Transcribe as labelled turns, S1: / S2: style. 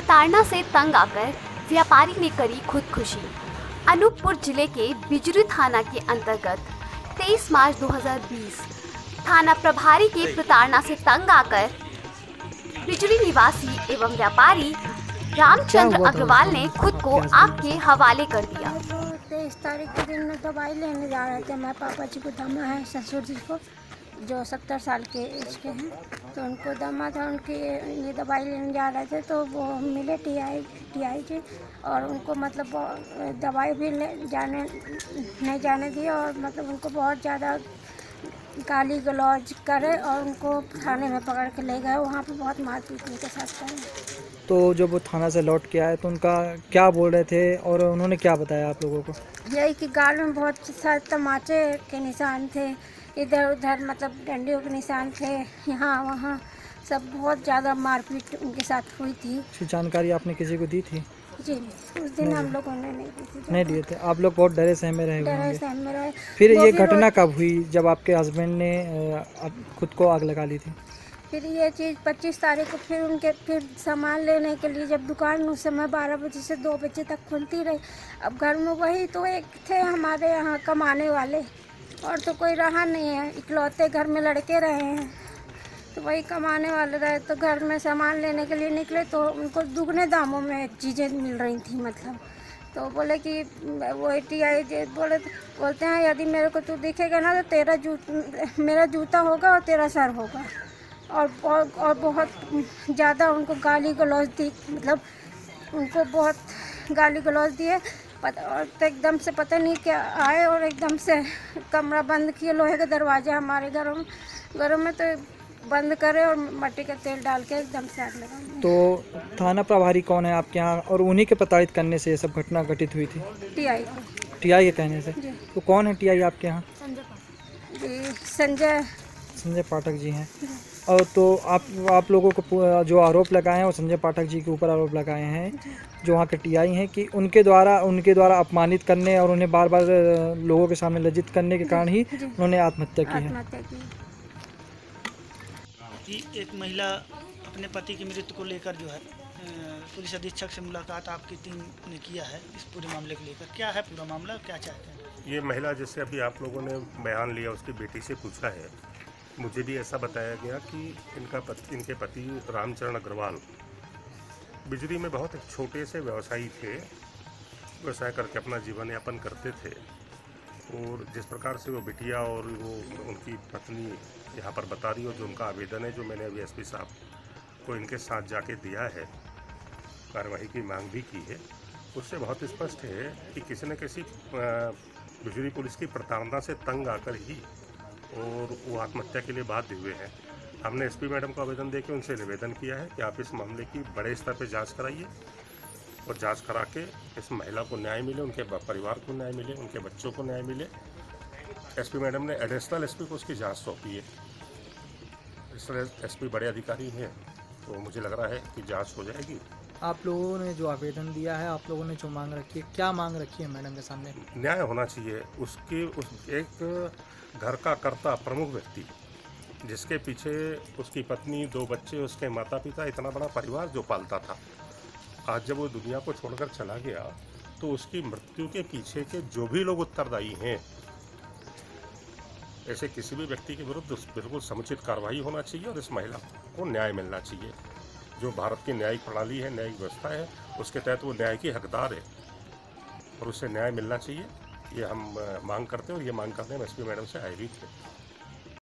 S1: प्रताड़ना से तंग आकर व्यापारी ने करी खुदकुशी। अनूपपुर ज़िले के बिजरी थाना के अंतर्गत 23 मार्च 2020 थाना प्रभारी के प्रताड़ना से तंग आकर बिजरी निवासी एवं व्यापारी रामचंद्र अग्रवाल ने खुद को आग के हवाले कर दिया।
S2: तेईस तारीख के दिन में दवाई लेने जा रहे थे। मैं पापा जी को दमा है ससुर जी को। जो सत्तर साल के एज के हैं तो उनको दमा था उनकी ये दवाई लेने जा रहे थे तो वो मिले टी आई टी आई जी और उनको मतलब दवाई भी ले जाने नहीं जाने दिए और मतलब उनको बहुत ज़्यादा गाली गलौज करे और उनको थाने में पकड़ के ले गए। वहाँ पे बहुत मारपीट उनके साथ करे।
S3: तो जब वो थाना से लौट के आए तो उनका क्या बोल रहे थे और उन्होंने क्या बताया आप लोगों को?
S2: यही कि गाल में बहुत सारे तमाचे के निशान थे इधर उधर मतलब डंडियों के निशान थे यहाँ वहाँ सब बहुत ज़्यादा मारपीट उनके साथ हुई थी।
S3: जानकारी आपने किसी को दी थी?
S2: जी उस दिन हम लोगों ने नहीं
S3: नहीं दिए थे। आप लोग बहुत डरे सहमे रहे
S2: डरे
S3: होंगे
S2: से मेरा
S3: फिर ये घटना कब हुई जब आपके हस्बैंड ने खुद को आग लगा ली थी?
S2: फिर ये चीज़ पच्चीस तारीख को फिर उनके फिर सामान लेने के लिए जब दुकान उस समय बारह बजे से दो बजे तक खुलती रही। अब घर में वही तो एक थे हमारे यहाँ कमाने वाले। और तो कोई रहा नहीं है, इकलौते घर में लड़के रहे हैं। तो वही कमाने वाले रहे तो घर में सामान लेने के लिए निकले तो उनको दुगने दामों में चीज़ें मिल रही थी मतलब। तो बोले कि, वो ए टी आई बोले, बोलते हैं, यदि मेरे को तू दिखेगा ना तो तेरा जू मेरा जूता होगा और तेरा सर होगा। और बहुत और बहुत ज़्यादा उनको गाली गलौज दी मतलब उनको बहुत गाली गलौज दिए। पत, और तो एकदम से पता नहीं क्या आए और एकदम से कमरा बंद किए लोहे के दरवाजे हमारे घरों में घरों में तो बंद करे और मट्टी का तेल डाल के एकदम से आग लगा
S3: तो थाना प्रभारी कौन है आपके यहाँ और उन्हीं के प्रताड़ित करने से ये सब घटना घटित हुई थी?
S2: टीआई को।
S3: टीआई के कहने से?
S2: जी।
S3: तो कौन है टीआई आपके यहाँ?
S2: जी संजय।
S3: संजय पाठक जी हैं। और तो आप आप लोगों को जो आरोप लगाए हैं वो संजय पाठक जी के ऊपर आरोप लगाए हैं जो वहाँ के टीआई हैं कि उनके द्वारा उनके द्वारा अपमानित करने और उन्हें बार बार लोगों के सामने लज्जित करने के कारण ही उन्होंने आत्महत्या की है।
S2: कि।
S4: एक महिला अपने पति की मृत्यु को लेकर जो है पुलिस अधीक्षक से मुलाकात आपकी टीम ने किया है इस पूरे मामले को लेकर। क्या है पूरा मामला क्या चाहते हैं?
S5: ये महिला जैसे अभी आप लोगों ने बयान लिया उसकी बेटी से पूछा है मुझे भी ऐसा बताया गया कि इनका पति, इनके पति रामचरण अग्रवाल बिजली में बहुत एक छोटे से व्यवसायी थे, व्यवसाय करके अपना जीवन यापन करते थे और जिस प्रकार से वो बिटिया और वो उनकी पत्नी यहाँ पर बता रही हो, जो उनका आवेदन है, जो मैंने अभी एस साहब को इनके साथ जाके दिया है, कार्रवाई की मांग भी की है, उससे बहुत स्पष्ट है कि किसी न किसी बिजली पुलिस की प्रताड़ना से तंग आकर ही और वो आत्महत्या के लिए बाध्य हुए हैं। हमने एसपी मैडम को आवेदन देके उनसे निवेदन किया है कि आप इस मामले की बड़े स्तर पर जाँच कराइए और जाँच करा के इस महिला को न्याय मिले, उनके परिवार को न्याय मिले, उनके बच्चों को न्याय मिले। एसपी मैडम ने एडिशनल एसपी को उसकी जाँच सौंपी है। इस तरह एसपी बड़े अधिकारी हैं तो मुझे लग रहा है कि जाँच हो जाएगी।
S3: आप लोगों ने जो आवेदन दिया है, आप लोगों ने जो मांग रखी है, क्या मांग रखी है मैडम के सामने?
S5: न्याय होना चाहिए। उसके, उस एक घर का कर्ता प्रमुख व्यक्ति, जिसके पीछे उसकी पत्नी, दो बच्चे, उसके माता पिता इतना बड़ा परिवार जो पालता था, आज जब वो दुनिया को छोड़कर चला गया तो उसकी मृत्यु के पीछे के जो भी लोग उत्तरदायी हैं, ऐसे किसी भी व्यक्ति के विरुद्ध बिल्कुल समुचित कार्रवाई होना चाहिए और इस महिला को न्याय मिलना चाहिए। जो भारत की न्यायिक प्रणाली है, न्यायिक व्यवस्था है, उसके तहत वो न्याय की हकदार है। और उससे न्याय मिलना चाहिए, ये हम मांग करते हैं और ये मांग करते हैं एस मैडम से आए भी थे।